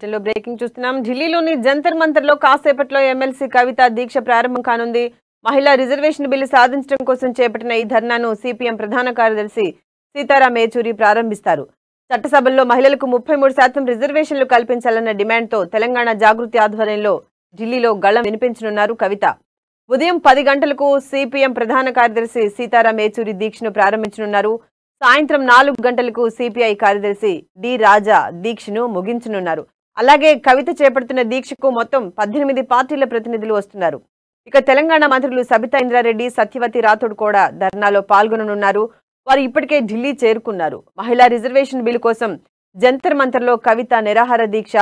బులెటిన్లో బ్రేకింగ్ చూస్తున్నాం. ఢిల్లీలోని జంతర్ మంతర్లో కాసేపట్లో ఎమ్మెల్సీ కవిత దీక్ష ప్రారంభం కానుంది. మహిళా రిజర్వేషన్ బిల్లు సాధించడం కోసం చేపట్టిన ఈ ధర్నాను సిపిఎం ప్రధాన కార్యదర్శి సీతారాం ఏచూరి ప్రారంభిస్తారు. చట్టసభల్లో మహిళలకు ముప్పై మూడు శాతం రిజర్వేషన్లు కల్పించాలన్న డిమాండ్తో తెలంగాణ జాగృతి ఆధ్వర్యంలో ఢిల్లీలో గళం వినిపించనున్నారు కవిత. ఉదయం పది గంటలకు సిపిఎం ప్రధాన కార్యదర్శి సీతారాం ఏచూరి దీక్షను ప్రారంభించనున్నారు. సాయంత్రం నాలుగు గంటలకు సిపిఐ కార్యదర్శి డి రాజా దీక్షను ముగించనున్నారు. అలాగే కవిత చేపడుతున్న దీక్షకు మొత్తం పద్దెనిమిది పార్టీల ప్రతినిధులు వస్తున్నారు. ఇక తెలంగాణ మంత్రులు సబితా ఇంద్రారెడ్డి సత్యవతి రాథోడ్ కూడా ధర్నాలో పాల్గొననున్నారు. వారు ఇప్పటికే ఢిల్లీ చేరుకున్నారు. మహిళా రిజర్వేషన్ బిల్లు కోసం జంతర్ మంతర్లో కవిత నిరాహార దీక్ష.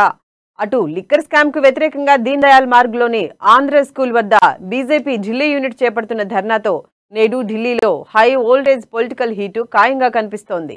అటు లిక్కర్ స్కామ్కు వ్యతిరేకంగా దీన్ దయాల్ మార్గ్లోని ఆంధ్ర స్కూల్ వద్ద బీజేపీ ఢిల్లీ యూనిట్ చేపడుతున్న ధర్నాతో నేడు ఢిల్లీలో హై ఓల్డేజ్ పొలిటికల్ హీటు ఖాయంగా కనిపిస్తోంది.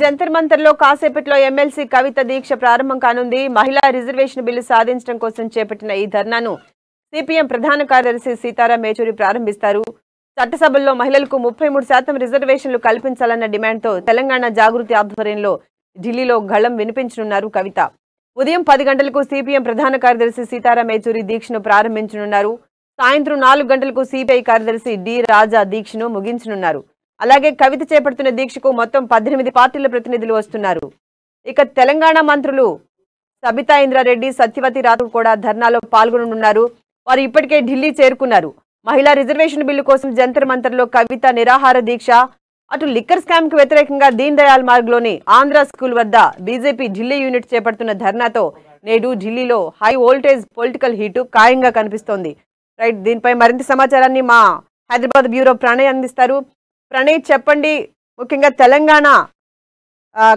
జంతర్ జంతర్ మంతర్లో కాసేపట్లో ఎమ్మెల్సీ కవిత దీక్ష ప్రారంభం కానుంది. మహిళా రిజర్వేషన్ బిల్లు సాధించడం కోసం చేపట్టిన ఈ ధర్నాను సిపిఎం ప్రధాన కార్యదర్శి సీతారాం ఏచూరి ప్రారంభిస్తారు. చట్టసభల్లో మహిళలకు ముప్పై మూడు శాతం రిజర్వేషన్లు కల్పించాలన్న డిమాండ్తో తెలంగాణ జాగృతి ఆధ్వర్యంలో ఢిల్లీలో గళం వినిపించనున్నారు కవిత. ఉదయం పది గంటలకు సిపిఎం ప్రధాన కార్యదర్శి సీతారాం ఏచూరి దీక్షను ప్రారంభించనున్నారు. సాయంత్రం నాలుగు గంటలకు సిపిఐ కార్యదర్శి డి రాజా దీక్షను ముగించనున్నారు. అలాగే కవిత చేపడుతున్న దీక్షకు మొత్తం పద్దెనిమిది పార్టీల ప్రతినిధులు వస్తున్నారు. ఇక తెలంగాణ మంత్రులు సబితా ఇంద్రారెడ్డి సత్యవతి రాథోడ్ కూడా ధర్నాలో పాల్గొననున్నారు. వారు ఇప్పటికే ఢిల్లీ చేరుకున్నారు. మహిళా రిజర్వేషన్ బిల్లు కోసం జంతర్ మంతర్లో కవిత నిరాహార దీక్ష. అటు లిక్కర్ స్కామ్కు వ్యతిరేకంగా దీన్ దయాల్ మార్గ్లోని ఆంధ్ర స్కూల్ వద్ద బీజేపీ ఢిల్లీ యూనిట్ చేపడుతున్న ధర్నాతో నేడు ఢిల్లీలో హై వోల్టేజ్ పొలిటికల్ హీటు ఖాయంగా కనిపిస్తోంది. రైట్ దీనిపై మరింత సమాచారాన్ని మా హైదరాబాద్ బ్యూరో ప్రణయ్ అందిస్తారు. ప్రణీత్ చెప్పండి. ముఖ్యంగా తెలంగాణ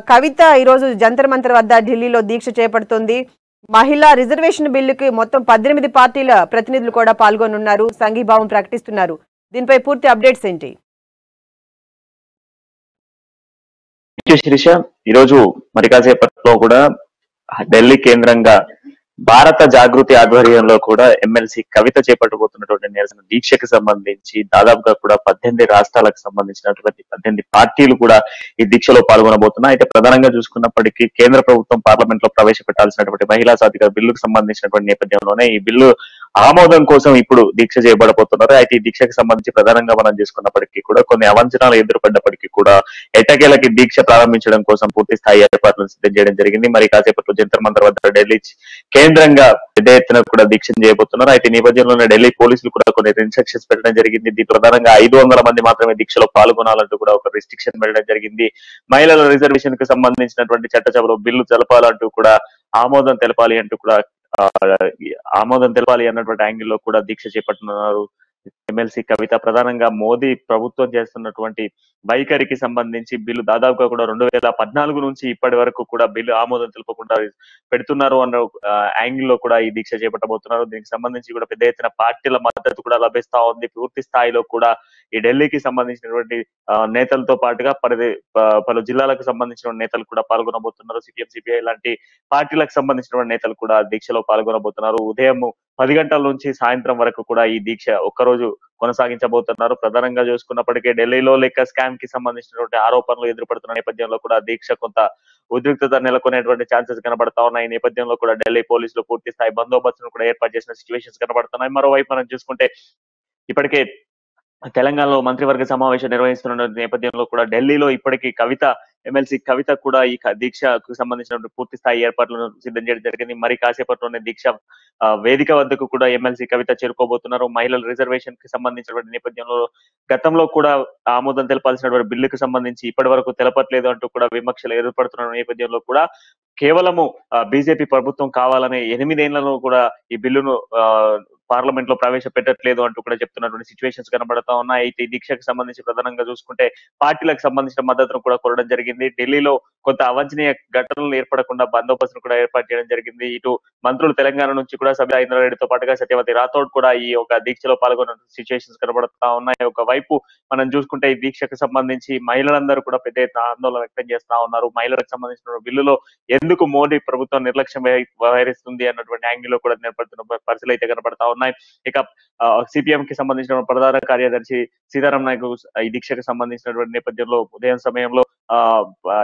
కవిత ఈరోజు జంతర్ మంతర్ వద్ద ఢిల్లీలో దీక్ష చేపడుతుంది. మహిళా రిజర్వేషన్ బిల్లుకి మొత్తం పద్దెనిమిది పార్టీల ప్రతినిధులు కూడా పాల్గొనున్నారు. సంఘీభావం ప్రకటిస్తున్నారు. దీనిపై పూర్తి అప్డేట్స్ ఏంటి? శిరీష ఈరోజు మరి కాసేపట్లో కూడా ఢిల్లీ కేంద్రంగా భారత జాగృతి ఆధ్వర్యంలో కూడా ఎమ్మెల్సీ కవిత చేపట్టబోతున్నటువంటి నిరసన దీక్షకు సంబంధించి దాదాపుగా కూడా పద్దెనిమిది రాష్ట్రాలకు సంబంధించినటువంటి పద్దెనిమిది పార్టీలు కూడా ఈ దీక్షలో పాల్గొనబోతున్నాయి. అయితే ప్రధానంగా చూసుకున్నప్పటికీ కేంద్ర ప్రభుత్వం పార్లమెంట్లో ప్రవేశపెట్టాల్సినటువంటి మహిళా సాధికార బిల్లుకు సంబంధించినటువంటి నేపథ్యంలోనే ఈ బిల్లు ఆమోదం కోసం ఇప్పుడు దీక్ష చేయబడబోతున్నారు అయితే ఈ దీక్షకు సంబంధించి ప్రధానంగా మనం చేసుకున్నప్పటికీ కూడా కొన్ని అవంచనాలు ఎదురుపడ్డప్పటికీ కూడా ఎట్టకేలకి దీక్ష ప్రారంభించడం కోసం పూర్తి స్థాయి ఏర్పాట్లను సిద్ధం చేయడం జరిగింది. మరి కాసేపట్లో జంతర్ మంతర్ వద్ద ఢిల్లీ కేంద్రంగా పెద్ద ఎత్తున కూడా దీక్ష చేయబోతున్నారు. అయితే ఈ నేపథ్యంలోనే ఢిల్లీ పోలీసులు కూడా కొన్ని ఇన్స్ట్రక్షన్స్ పెట్టడం జరిగింది. దీని ప్రధానంగా ఐదు వందల మంది మాత్రమే దీక్షలో పాల్గొనాలంటూ కూడా ఒక రిస్ట్రిక్షన్ పెట్టడం జరిగింది. మహిళల రిజర్వేషన్కు సంబంధించినటువంటి చట్టసభలో బిల్లు తెలపాలంటూ కూడా ఆమోదం తెలపాలి అంటూ కూడా ఆమోదం తెలపాలి అన్నటువంటి యాంగిల్లో కూడా దీక్ష చేపట్టున్నారు ఎమ్మెల్సీ కవిత. ప్రధానంగా మోదీ ప్రభుత్వం చేస్తున్నటువంటి వైఖరికి సంబంధించి బిల్లు దాదాపుగా కూడా రెండు వేల పద్నాలుగు నుంచి ఇప్పటి వరకు కూడా బిల్లు ఆమోదం తెలుపకుండా పెడుతున్నారు అన్న యాంగిల్లో కూడా ఈ దీక్ష చేపట్టబోతున్నారు. దీనికి సంబంధించి కూడా పెద్ద ఎత్తున పార్టీల మద్దతు కూడా లభిస్తా ఉంది. పూర్తి స్థాయిలో కూడా ఈ ఢిల్లీకి సంబంధించినటువంటి నేతలతో పాటుగా పరిధి పలు జిల్లాలకు సంబంధించిన నేతలు కూడా పాల్గొనబోతున్నారు. సిపిఎం సిపిఐ లాంటి పార్టీలకు సంబంధించినటువంటి నేతలు కూడా దీక్షలో పాల్గొనబోతున్నారు. ఉదయం పది గంటల నుంచి సాయంత్రం వరకు కూడా ఈ దీక్ష ఒక్కరోజు కొనసాగించబోతున్నారు. ప్రధానంగా చూసుకున్నప్పటికీ ఢిల్లీలో లెక్క స్కామ్కి సంబంధించినటువంటి ఆరోపణలు ఎదురుపడుతున్న నేపథ్యంలో కూడా దీక్ష కొంత ఉద్రిక్తత నెలకొనేటువంటి ఛాన్సెస్ కనబడతా ఉన్నాయి. ఈ నేపథ్యంలో కూడా ఢిల్లీ పోలీసులు పూర్తి స్థాయి బందోబస్తును కూడా ఏర్పాటు చేసిన సిచ్యువేషన్స్ కనబడుతున్నాయి. మరోవైపు మనం చూసుకుంటే ఇప్పటికే తెలంగాణలో మంత్రివర్గ సమావేశం నిర్వహిస్తున్న నేపథ్యంలో కూడా ఢిల్లీలో ఇప్పటికీ కవిత ఎమ్మెల్సీ కవిత కూడా ఈ దీక్షకు సంబంధించిన పూర్తి స్థాయి ఏర్పాట్లను సిద్ధం చేయడం జరిగింది. మరి కాసేపట్లోనే దీక్ష ఆ, వేదిక వద్దకు కూడా ఎమ్మెల్సీ కవిత చేరుకోబోతున్నారు. మహిళల రిజర్వేషన్కి సంబంధించినటువంటి నేపథ్యంలో గతంలో కూడా ఆమోదం తెలపాల్సినటువంటి బిల్లుకు సంబంధించి ఇప్పటి వరకు తెలపట్లేదు అంటూ కూడా విమర్శలు ఎదుర్పడుతున్న నేపథ్యంలో కూడా కేవలము బీజేపీ ప్రభుత్వం కావాలనే ఎనిమిదేళ్ళను కూడా ఈ బిల్లును ఆ, పార్లమెంట్లో ప్రవేశపెట్టట్లేదు అంటూ కూడా చెప్తున్నటువంటి సిచ్యువేషన్స్ కనబడతా ఉన్నాయి. అయితే ఈ దీక్షకు సంబంధించి ప్రధానంగా చూసుకుంటే పార్టీలకు సంబంధించిన మద్దతును కూడా కోరడం జరిగింది. ఢిల్లీలో కొంత అవంచనీయ ఘటనలు ఏర్పడకుండా బందోబస్తును కూడా ఏర్పాటు చేయడం జరిగింది. ఇటు మంత్రులు తెలంగాణ నుంచి కూడా సభ్య ఇంద్రారెడ్డితో పాటుగా సత్యవతి రాథోడ్ కూడా ఈ ఒక దీక్షలో పాల్గొన్న సిచ్యువేషన్స్ కనబడతా ఉన్నాయి. ఒక వైపు మనం చూసుకుంటే ఈ దీక్షకు సంబంధించి మహిళలందరూ కూడా పెద్ద ఎత్తున ఆందోళన వ్యక్తం చేస్తా ఉన్నారు. మహిళలకు సంబంధించిన బిల్లులో ఎందుకు మోడీ ప్రభుత్వం నిర్లక్ష్యం వ్యవహరిస్తుంది అన్నటువంటి యాంగిల్లో కూడా నిలబడుతున్న పరిస్థితులు అయితే కనబడతా ఉన్నాయి. ఇక సిపిఎం కి సంబంధించిన ప్రధాన కార్యదర్శి సీతారాం నాయక్ ఈ దీక్షకు సంబంధించినటువంటి నేపథ్యంలో ఉదయం సమయంలో ఆ,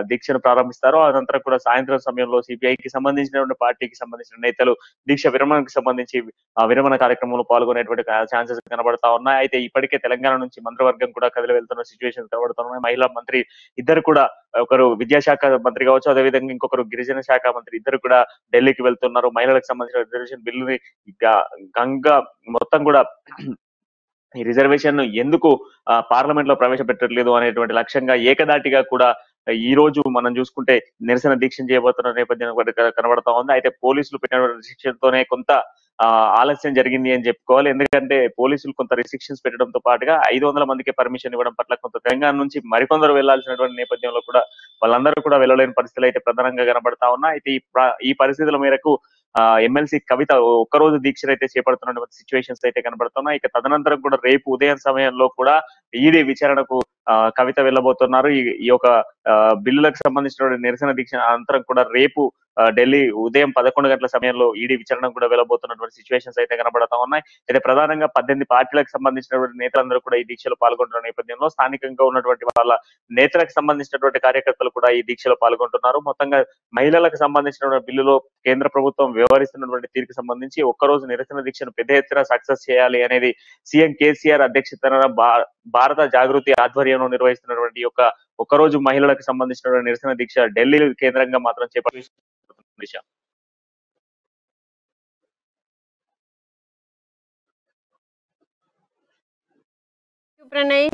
దీక్షను ప్రారంభిస్తారు అనంతరం కూడా సాయంత్రం సమయంలో సిపిఐ కి సంబంధించినటువంటి పార్టీకి సంబంధించిన నేతలు దీక్ష విరమణకు సంబంధించి విరమణ కార్యక్రమంలో పాల్గొనేటువంటి ఛాన్సెస్ కనబడతా ఉన్నాయి. అయితే ఇప్పటికే తెలంగాణ నుంచి మంత్రివర్గం కూడా కదిలి వెళ్తున్న సిచ్యువేషన్ కనబడుతున్నాయి. మహిళా మంత్రి ఇద్దరు కూడా ఒకరు విద్యాశాఖ మంత్రి కావచ్చు అదేవిధంగా ఇంకొకరు గిరిజన శాఖ మంత్రి ఇద్దరు కూడా ఢిల్లీకి వెళ్తున్నారు. మహిళలకు సంబంధించిన రిజర్వేషన్ బిల్లుని గంగా మొత్తం కూడా ఈ రిజర్వేషన్ ఎందుకు పార్లమెంట్లో ప్రవేశపెట్టట్లేదు అనేటువంటి లక్ష్యంగా ఏకదాటిగా కూడా ఈ రోజు మనం చూసుకుంటే నిరసన దీక్ష చేయబోతున్న నేపథ్యం కనబడతా ఉంది. అయితే పోలీసులు పెట్టిన రిస్ట్రిక్షన్తోనే కొంత ఆ, ఆలస్యం జరిగింది అని చెప్పుకోవాలి. ఎందుకంటే పోలీసులు కొంత రిస్ట్రిక్షన్స్ పెట్టడంతో పాటుగా ఐదు వందల మందికి పర్మిషన్ ఇవ్వడం పట్ల కొంత తెలంగాణ నుంచి మరికొందరు వెళ్ళాల్సినటువంటి నేపథ్యంలో కూడా వాళ్ళందరూ కూడా వెళ్ళలేని పరిస్థితులు అయితే ప్రధానంగా కనబడతా ఉన్నాయి. అయితే ఈ పరిస్థితుల మేరకు ఎమ్మెల్సీ కవిత ఒక్కరోజు దీక్షలు అయితే చేపడుతున్నటువంటి సిచ్యువేషన్స్ అయితే కనబడుతున్నాయి. ఇక తదనంతరం కూడా రేపు ఉదయం సమయంలో కూడా ఈడీ విచారణకు కవిత వెళ్ళబోతున్నారు. ఈ ఈ యొక్క బిల్లులకు సంబంధించిన నిరసన దీక్ష అనంతరం కూడా రేపు ఢిల్లీ ఉదయం పదకొండు గంటల సమయంలో ఈడీ విచారణ కూడా వెళ్ళబోతున్నటువంటి సిచ్యువేషన్స్ అయితే కనబడతా ఉన్నాయి. అయితే ప్రధానంగా పద్దెనిమిది పార్టీలకు సంబంధించినటువంటి నేతలందరూ కూడా ఈ దీక్షలో పాల్గొంటున్న నేపథ్యంలో స్థానికంగా ఉన్నటువంటి వాళ్ళ నేతలకు సంబంధించినటువంటి కార్యకర్తలు కూడా ఈ దీక్షలో పాల్గొంటున్నారు. మొత్తంగా మహిళలకు సంబంధించినటువంటి బిల్లులో కేంద్ర ప్రభుత్వం వ్యవహరిస్తున్నటువంటి తీరుకు సంబంధించి ఒక్కరోజు నిరసన దీక్షను పెద్ద ఎత్తున సక్సెస్ చేయాలి అనేది సీఎం కేసీఆర్ అధ్యక్షతన భారత జాగృతి ఆధ్వర్యంలో నిర్వహిస్తున్నటువంటి యొక్క ఒకరోజు మహిళలకు సంబంధించినటువంటి నిరసన దీక్ష ఢిల్లీ కేంద్రంగా మాత్రం చేపట్టి దిశ. ప్రణయ్.